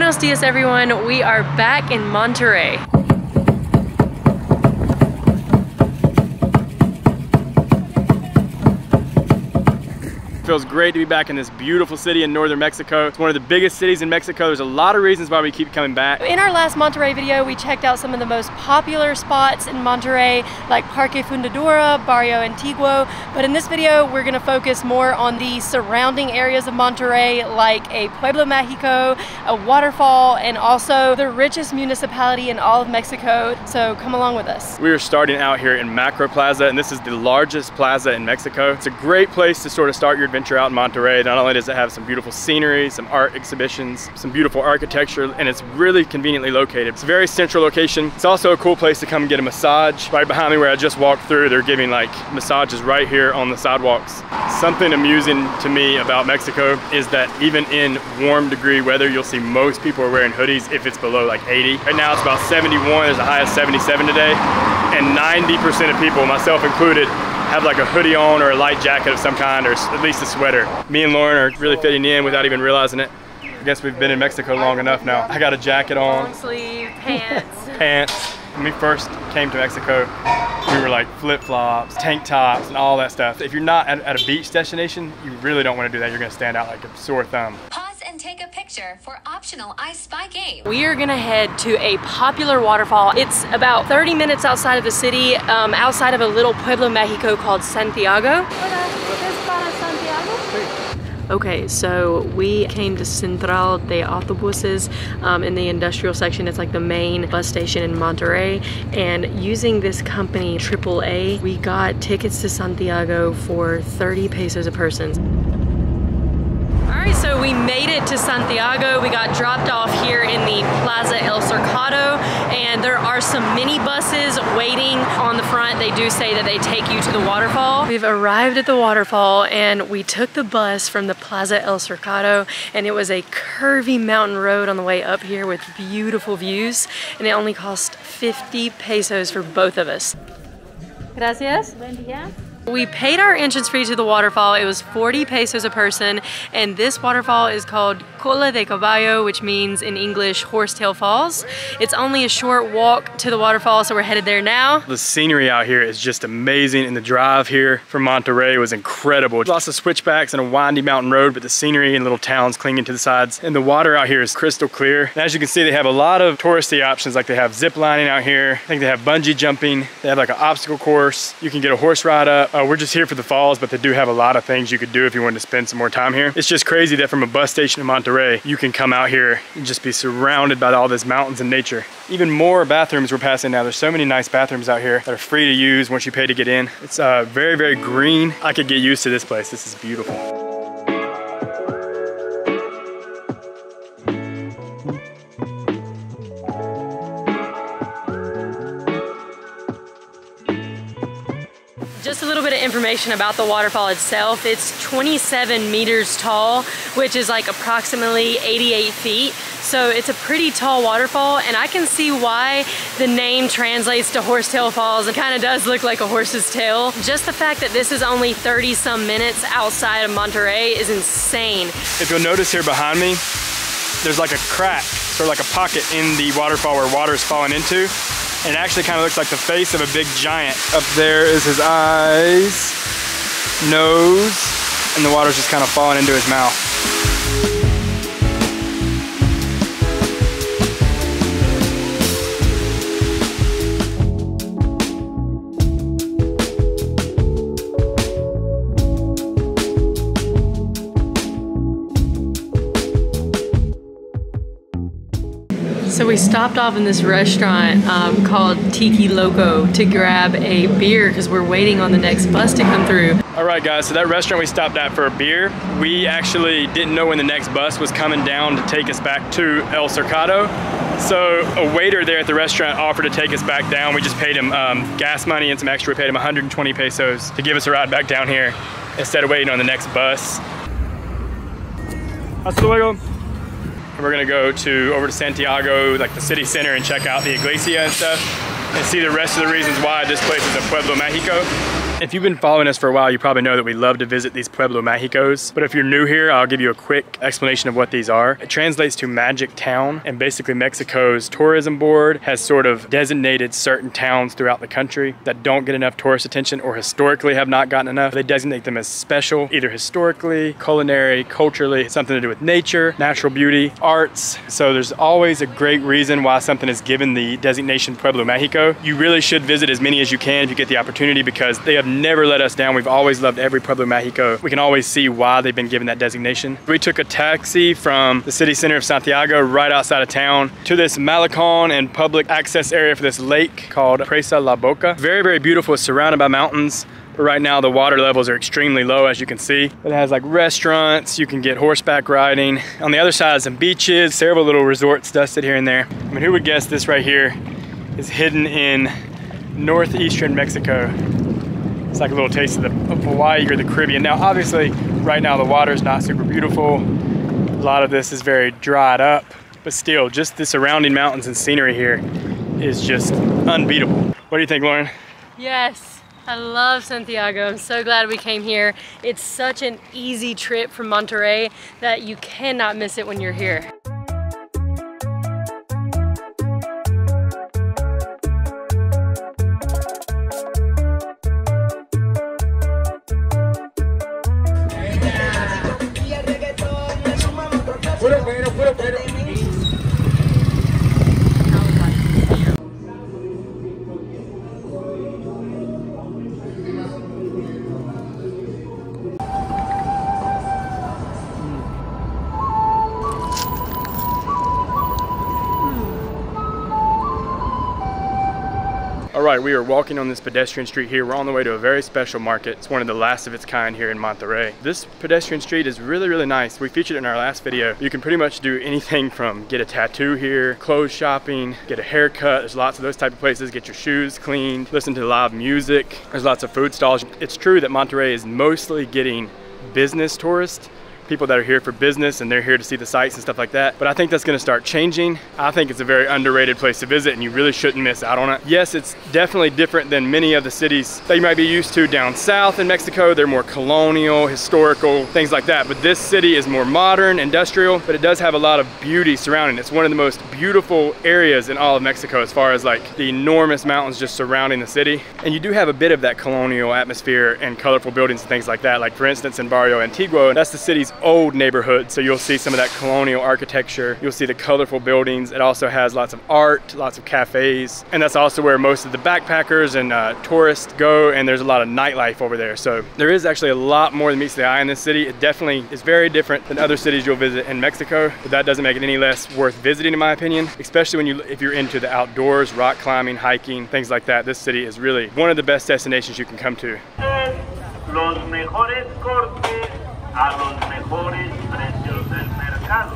Buenos dias everyone, we are back in Monterrey. Feels great to be back in this beautiful city in northern Mexico. It's one of the biggest cities in Mexico. There's a lot of reasons why we keep coming back. In our last Monterrey video, we checked out some of the most popular spots in Monterrey, like Parque Fundidora, Barrio Antiguo. But in this video, we're gonna focus more on the surrounding areas of Monterrey, like a Pueblo Mágico, a waterfall, and also the richest municipality in all of Mexico. So come along with us. We are starting out here in Macro Plaza, and this is the largest plaza in Mexico. It's a great place to sort of start your adventure adventure out in Monterrey. Not only does it have some beautiful scenery, some art exhibitions, some beautiful architecture, and it's really conveniently located. It's a very central location. It's also a cool place to come get a massage. Right behind me where I just walked through, they're giving like massages right here on the sidewalks. Something amusing to me about Mexico is that even in warm degree weather, you'll see most people are wearing hoodies if it's below like 80. Right now it's about 71, there's a high of 77 today, and 90% of people, myself included, have like a hoodie on or a light jacket of some kind or at least a sweater. Me and Lauren are really fitting in without even realizing it. I guess we've been in Mexico long enough now. I got a jacket on. Long sleeve, pants. pants. When we first came to Mexico, we were like flip-flops, tank tops, and all that stuff. If you're not at, at a beach destination, you really don't want to do that. You're gonna stand out like a sore thumb picture for optional I Spy game. We are gonna head to a popular waterfall. It's about 30 minutes outside of the city, um, outside of a little Pueblo Mágico called Santiago. Okay, so we came to Central de Autobuses um, in the industrial section. It's like the main bus station in Monterrey. And using this company, AAA, we got tickets to Santiago for 30 pesos a person. All right, so we made it to Santiago. We got dropped off here in the Plaza El Cercado, and there are some mini buses waiting on the front. They do say that they take you to the waterfall. We've arrived at the waterfall, and we took the bus from the Plaza El Cercado, and it was a curvy mountain road on the way up here with beautiful views, and it only cost 50 pesos for both of us. Gracias. Buen día. We paid our entrance fee to the waterfall. It was 40 pesos a person, and this waterfall is called Cola de Caballo, which means in English Horsetail Falls. It's only a short walk to the waterfall, so we're headed there now. The scenery out here is just amazing, and the drive here from Monterrey was incredible. Lots of switchbacks and a windy mountain road, but the scenery and little towns clinging to the sides. And the water out here is crystal clear. And as you can see, they have a lot of touristy options, like they have zip lining out here. I think they have bungee jumping. They have like an obstacle course. You can get a horse ride up. Uh, we're just here for the falls, but they do have a lot of things you could do if you wanted to spend some more time here. It's just crazy that from a bus station in Monterrey, you can come out here and just be surrounded by all this mountains and nature. Even more bathrooms we're passing now. There's so many nice bathrooms out here that are free to use once you pay to get in. It's uh, very, very green. I could get used to this place. This is beautiful. Information about the waterfall itself. It's 27 meters tall, which is like approximately 88 feet. So it's a pretty tall waterfall and I can see why the name translates to Horsetail Falls. It kind of does look like a horse's tail. Just the fact that this is only 30 some minutes outside of Monterrey is insane. If you'll notice here behind me, there's like a crack, sort of like a pocket in the waterfall where water is falling into it actually kind of looks like the face of a big giant. Up there is his eyes, nose, and the water's just kind of falling into his mouth. Stopped off in this restaurant um, called Tiki Loco to grab a beer because we're waiting on the next bus to come through. All right guys, so that restaurant we stopped at for a beer, we actually didn't know when the next bus was coming down to take us back to El Cercado. So a waiter there at the restaurant offered to take us back down. We just paid him um, gas money and some extra. We paid him 120 pesos to give us a ride back down here instead of waiting on the next bus. Hasta luego. We're gonna go to over to Santiago, like the city center, and check out the iglesia and stuff, and see the rest of the reasons why this place is a Pueblo Mágico. If you've been following us for a while, you probably know that we love to visit these Pueblo Mágicos. But if you're new here, I'll give you a quick explanation of what these are. It translates to Magic Town, and basically Mexico's tourism board has sort of designated certain towns throughout the country that don't get enough tourist attention or historically have not gotten enough. They designate them as special, either historically, culinary, culturally, something to do with nature, natural beauty, arts. So there's always a great reason why something is given the designation Pueblo Mágico. You really should visit as many as you can if you get the opportunity because they have never let us down. We've always loved every Pueblo Mágico. We can always see why they've been given that designation. We took a taxi from the city center of Santiago right outside of town to this Malecon and public access area for this lake called Presa La Boca. Very, very beautiful, it's surrounded by mountains. But right now the water levels are extremely low as you can see. It has like restaurants, you can get horseback riding. On the other side some beaches, several little resorts dusted here and there. I mean who would guess this right here is hidden in northeastern Mexico. It's like a little taste of, the, of Hawaii or the Caribbean. Now obviously right now the water is not super beautiful. A lot of this is very dried up, but still just the surrounding mountains and scenery here is just unbeatable. What do you think, Lauren? Yes. I love Santiago. I'm so glad we came here. It's such an easy trip from Monterrey that you cannot miss it when you're here. Right, we are walking on this pedestrian street here. We're on the way to a very special market. It's one of the last of its kind here in Monterrey. This pedestrian street is really, really nice. We featured it in our last video. You can pretty much do anything from get a tattoo here, clothes shopping, get a haircut. There's lots of those type of places. Get your shoes cleaned, listen to live music. There's lots of food stalls. It's true that Monterrey is mostly getting business tourists people that are here for business and they're here to see the sights and stuff like that. But I think that's gonna start changing. I think it's a very underrated place to visit and you really shouldn't miss out on it. Yes, it's definitely different than many of the cities that you might be used to down south in Mexico. They're more colonial, historical, things like that. But this city is more modern, industrial, but it does have a lot of beauty surrounding it. It's one of the most beautiful areas in all of Mexico as far as like the enormous mountains just surrounding the city. And you do have a bit of that colonial atmosphere and colorful buildings and things like that. Like for instance, in Barrio Antiguo, that's the city's old neighborhood. So you'll see some of that colonial architecture. You'll see the colorful buildings. It also has lots of art, lots of cafes. And that's also where most of the backpackers and uh, tourists go. And there's a lot of nightlife over there. So there is actually a lot more than meets the eye in this city. It definitely is very different than other cities you'll visit in Mexico. But that doesn't make it any less worth visiting in my opinion, especially when you if you're into the outdoors, rock climbing, hiking, things like that. This city is really one of the best destinations you can come to. A los mejores precios del mercado.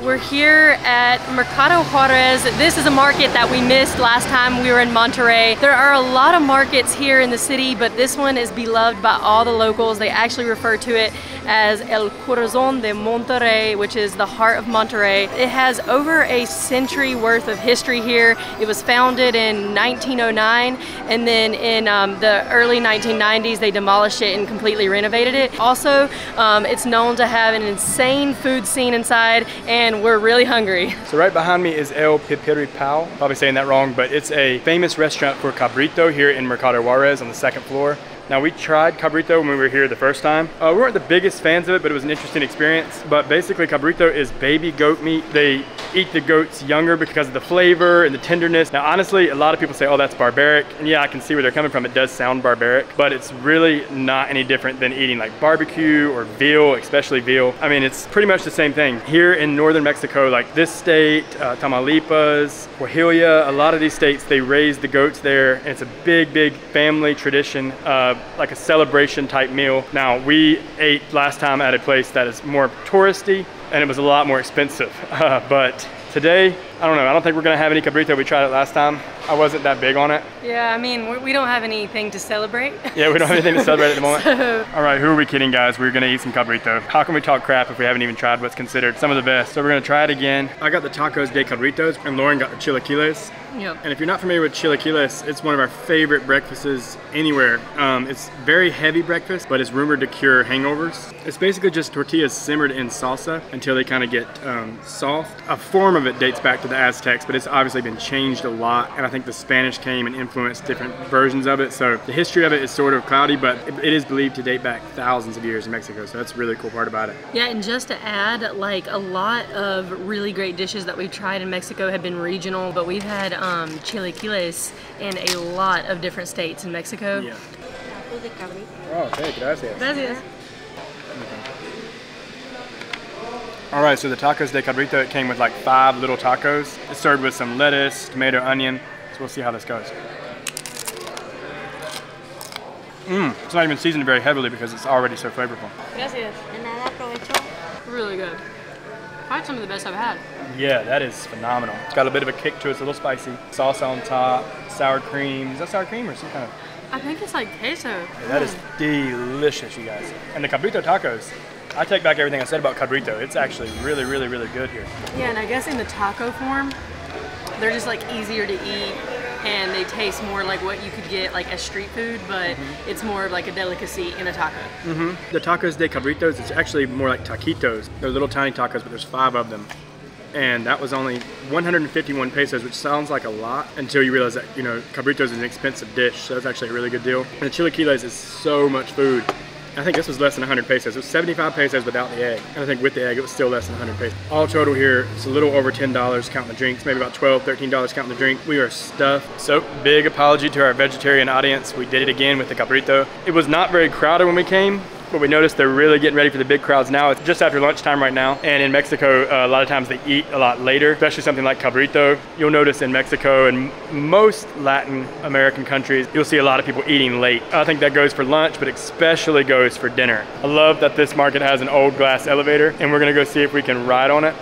We're here at Mercado Juarez. This is a market that we missed last time we were in Monterrey. There are a lot of markets here in the city, but this one is beloved by all the locals. They actually refer to it as El Corazon de Monterrey, which is the heart of Monterrey. It has over a century worth of history here. It was founded in 1909, and then in um, the early 1990s, they demolished it and completely renovated it. Also, um, it's known to have an insane food scene inside, and we're really hungry. So right behind me is El Pipiripao. Probably saying that wrong, but it's a famous restaurant for cabrito here in Mercado Juarez on the second floor. Now we tried cabrito when we were here the first time. Uh, we weren't the biggest fans of it, but it was an interesting experience. But basically cabrito is baby goat meat. They eat the goats younger because of the flavor and the tenderness. Now honestly, a lot of people say, oh, that's barbaric. And yeah, I can see where they're coming from. It does sound barbaric, but it's really not any different than eating like barbecue or veal, especially veal. I mean, it's pretty much the same thing. Here in northern Mexico, like this state, uh, Tamaulipas, Coahuila, a lot of these states, they raise the goats there. And it's a big, big family tradition. Uh, like a celebration type meal. Now we ate last time at a place that is more touristy and it was a lot more expensive. Uh, but today I don't know. I don't think we're gonna have any cabrito. We tried it last time. I wasn't that big on it. Yeah, I mean, we- we don't have anything to celebrate. Yeah, we don't have anything to celebrate at the moment. So- All right, who are we kidding, guys? We're gonna eat some cabrito. How can we talk crap if we haven't even tried what's considered some of the best? So we're gonna try it again. I got the tacos de cabritos, and Lauren got the chilaquiles. Yep. And if you're not familiar with chilaquiles, it's one of our favorite breakfasts anywhere. Um, it's very heavy breakfast, but it's rumored to cure hangovers. It's basically just tortillas simmered in salsa until they kind of get um, soft. A form of it dates back to the Aztecs, but it's obviously been changed a lot. And I think the Spanish came and influenced different versions of it. So the history of it is sort of cloudy, but it, it is believed to date back thousands of years in Mexico. So that's a really cool part about it. Yeah, and just to add, like a lot of really great dishes that we've tried in Mexico have been regional, but we've had um, chilaquiles in a lot of different states in Mexico. Yeah. Oh, okay, gracias. Gracias. All right, so the tacos de cabrito, it came with like five little tacos. It's served with some lettuce, tomato, onion. So we'll see how this goes. Mmm, it's not even seasoned very heavily because it's already so flavorful. Gracias. Really good. Probably some of the best I've had. Yeah, that is phenomenal. It's got a bit of a kick to it, it's a little spicy. Salsa on top, sour cream. Is that sour cream or some kind of? I think it's like queso. Yeah, that is mm. delicious, you guys. And the cabrito tacos, I take back everything I said about cabrito. It's actually really, really, really good here. Yeah, and I guess in the taco form, they're just like easier to eat and they taste more like what you could get like as street food, but mm-hmm. it's more of like a delicacy in a taco. Mm-hmm. The tacos de cabritos, it's actually more like taquitos. They're little tiny tacos, but there's five of them. And that was only 151 pesos, which sounds like a lot until you realize that, you know, cabritos is an expensive dish, so that's actually a really good deal. And the chilaquiles is so much food. I think this was less than 100 pesos. It was 75 pesos without the egg. And I think with the egg, it was still less than 100 pesos. All total here, it's a little over $10 counting the drinks, maybe about 12 $13 counting the drink. We are stuffed. So big apology to our vegetarian audience. We did it again with the cabrito. It was not very crowded when we came, but we noticed they're really getting ready for the big crowds now. It's just after lunchtime right now. And in Mexico, uh, a lot of times they eat a lot later, especially something like cabrito. You'll notice in Mexico and most Latin American countries, you'll see a lot of people eating late. I think that goes for lunch, but especially goes for dinner. I love that this market has an old glass elevator and we're gonna go see if we can ride on it.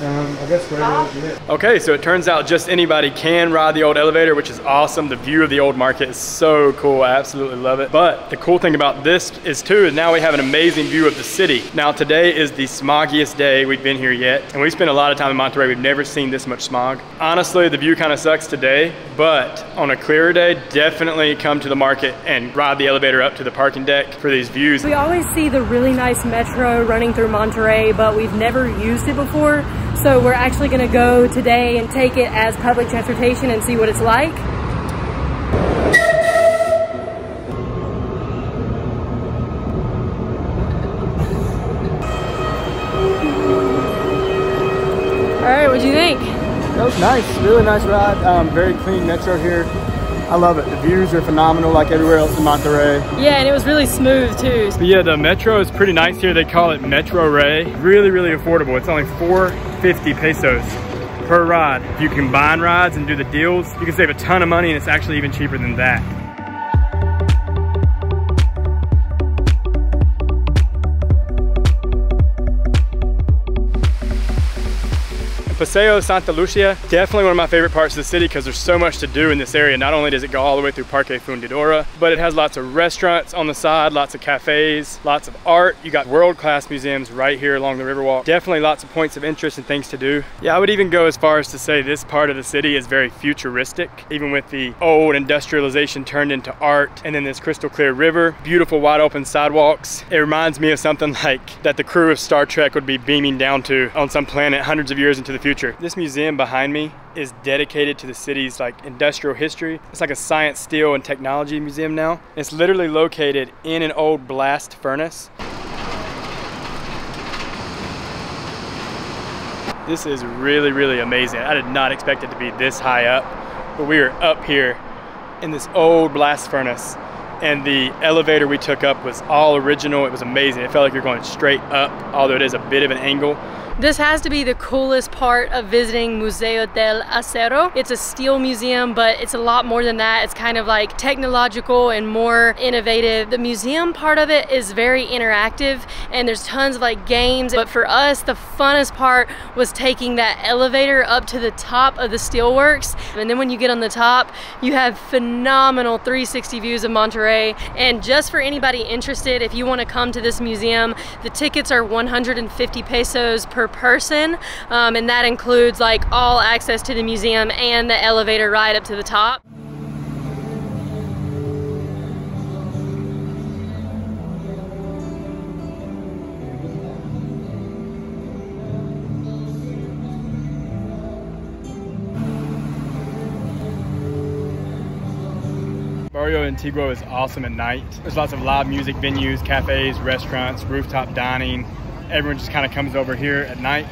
Um, I guess Okay, so it turns out just anybody can ride the old elevator, which is awesome. The view of the old market is so cool. I absolutely love it. But the cool thing about this is too, is now we have an amazing view of the city. Now today is the smoggiest day we've been here yet. And we spent a lot of time in Monterrey. We've never seen this much smog. Honestly, the view kind of sucks today, but on a clearer day, definitely come to the market and ride the elevator up to the parking deck for these views. We always see the really nice metro running through Monterrey, but we've never used it before. So we're actually gonna go today and take it as public transportation and see what it's like. All right, what'd you think? That was nice, really nice ride. Um, very clean metro here. I love it. The views are phenomenal like everywhere else in Monterrey. Yeah, and it was really smooth too. But yeah, the metro is pretty nice here. They call it Metrorrey. Really, really affordable. It's only 450 pesos per ride. If you combine rides and do the deals, you can save a ton of money and it's actually even cheaper than that. Paseo Santa Lucia, definitely one of my favorite parts of the city because there's so much to do in this area. Not only does it go all the way through Parque Fundidora, but it has lots of restaurants on the side, lots of cafes, lots of art. You got world-class museums right here along the Riverwalk. Definitely lots of points of interest and things to do. Yeah, I would even go as far as to say this part of the city is very futuristic, even with the old industrialization turned into art and then this crystal clear river, beautiful wide open sidewalks. It reminds me of something like that the crew of Star Trek would be beaming down to on some planet hundreds of years into the future. This museum behind me is dedicated to the city's like industrial history. It's like a science, steel, and technology museum now. It's literally located in an old blast furnace. This is really, really amazing. I did not expect it to be this high up, but we are up here in this old blast furnace and the elevator we took up was all original. It was amazing. It felt like you're going straight up, although it is a bit of an angle. This has to be the coolest part of visiting Museo del Acero. It's a steel museum, but it's a lot more than that. It's kind of like technological and more innovative. The museum part of it is very interactive and there's tons of like games. But for us, the funnest part was taking that elevator up to the top of the steelworks. And then when you get on the top, you have phenomenal 360 views of Monterrey. And just for anybody interested, if you want to come to this museum, the tickets are 150 pesos per person. Um, and that includes like all access to the museum and the elevator ride up to the top. Barrio Antigua is awesome at night. There's lots of live music venues, cafes, restaurants, rooftop dining. Everyone just kind of comes over here at night.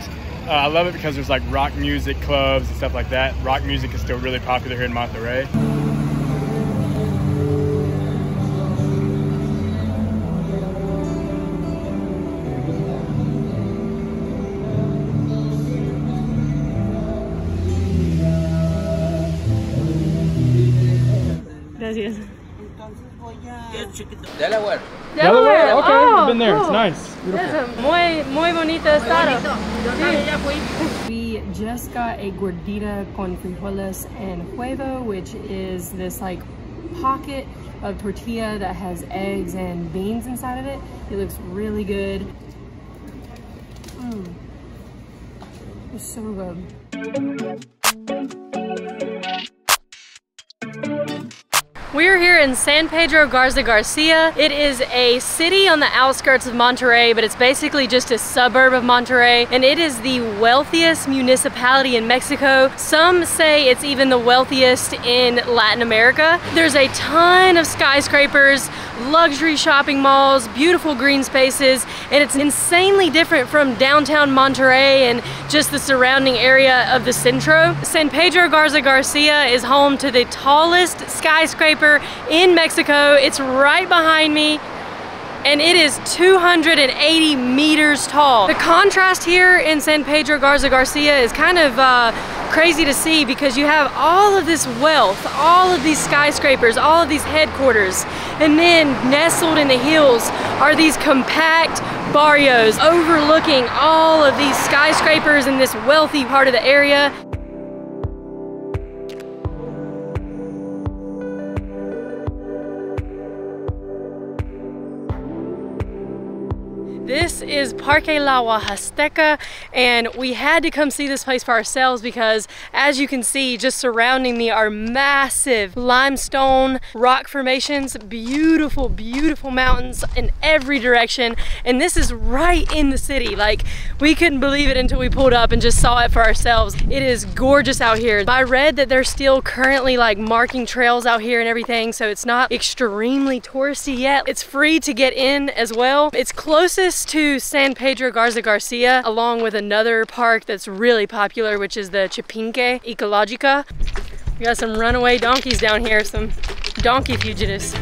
Uh, I love it because there's like rock music clubs and stuff like that. Rock music is still really popular here in Monterrey. Gracias. Delaware. Delaware, okay, Oh, I've been there. It's nice. Beautiful. Es muy, muy bonito estado. We just got a gordita con frijoles and huevo, which is this like pocket of tortilla that has eggs and beans inside of it. It looks really good. Mm. It's so good. We're here in San Pedro Garza Garcia. It is a city on the outskirts of Monterrey, but it's basically just a suburb of Monterrey, and it is the wealthiest municipality in Mexico. Some say it's even the wealthiest in Latin America. There's a ton of skyscrapers, luxury shopping malls, beautiful green spaces, and it's insanely different from downtown Monterrey and just the surrounding area of the Centro. San Pedro Garza Garcia is home to the tallest skyscraper in Mexico. It's right behind me and it is 280 meters tall. The contrast here in San Pedro Garza Garcia is kind of uh, crazy to see because you have all of this wealth, all of these skyscrapers, all of these headquarters, and then nestled in the hills are these compact barrios overlooking all of these skyscrapers in this wealthy part of the area. This is Parque La Huasteca and we had to come see this place for ourselves because as you can see just surrounding me are massive limestone rock formations, beautiful, beautiful mountains in every direction and this is right in the city. Like we couldn't believe it until we pulled up and just saw it for ourselves. It is gorgeous out here. I read that they're still currently like marking trails out here and everything so it's not extremely touristy yet. It's free to get in as well. It's closest to San Pedro Garza Garcia, along with another park that's really popular, which is the Chipinque Ecologica. We got some runaway donkeys down here, some donkey fugitives.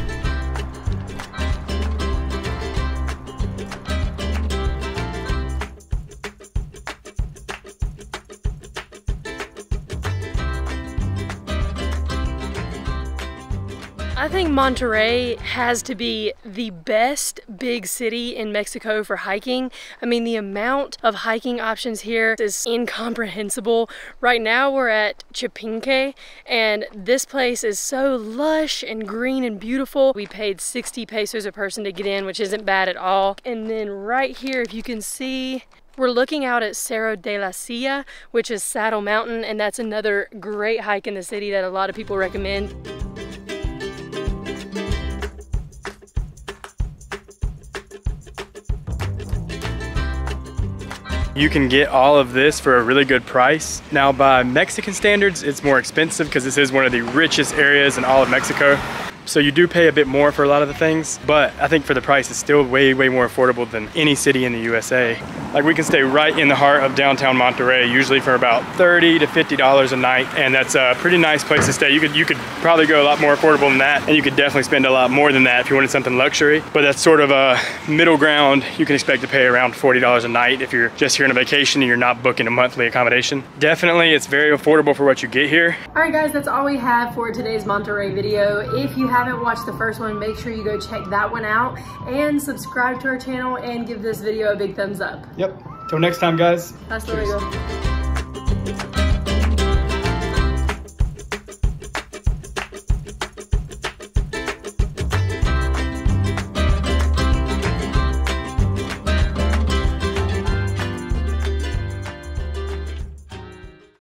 I think Monterrey has to be the best big city in Mexico for hiking. I mean, the amount of hiking options here is incomprehensible. Right now we're at Chipinque and this place is so lush and green and beautiful. We paid 60 pesos a person to get in, which isn't bad at all. And then right here, if you can see, we're looking out at Cerro de la Silla, which is Saddle Mountain, and that's another great hike in the city that a lot of people recommend. You can get all of this for a really good price. Now by Mexican standards, it's more expensive because this is one of the richest areas in all of Mexico. So you do pay a bit more for a lot of the things, but I think for the price, it's still way, way more affordable than any city in the USA. Like we can stay right in the heart of downtown Monterrey, usually for about 30 to $50 a night. And that's a pretty nice place to stay. You could, you could probably go a lot more affordable than that. And you could definitely spend a lot more than that if you wanted something luxury. But that's sort of a middle ground. You can expect to pay around $40 a night if you're just here on a vacation and you're not booking a monthly accommodation. Definitely, it's very affordable for what you get here. All right guys, that's all we have for today's Monterrey video. If you haven't watched the first one, make sure you go check that one out and subscribe to our channel and give this video a big thumbs up. Yep. Till next time, guys. Hasta Cheers. luego.